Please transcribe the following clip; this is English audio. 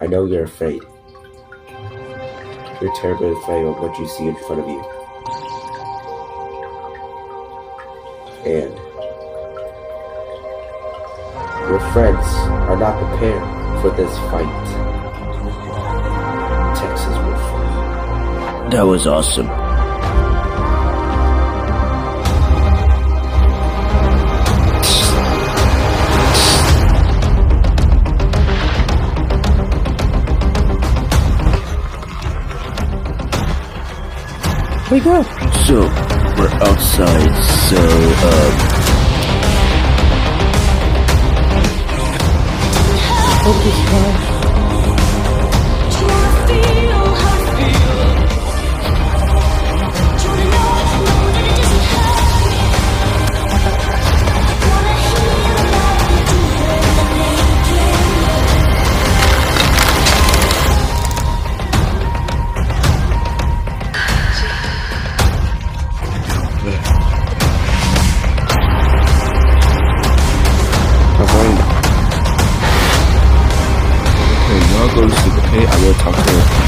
I know you're afraid. You're terribly afraid of what you see in front of you. And your friends are not prepared for this fight. Texas will fall. That was awesome. We go. So, we're outside, so, um, Focus, guys. Hey, y'all go to sleep, okay? I will talk to her.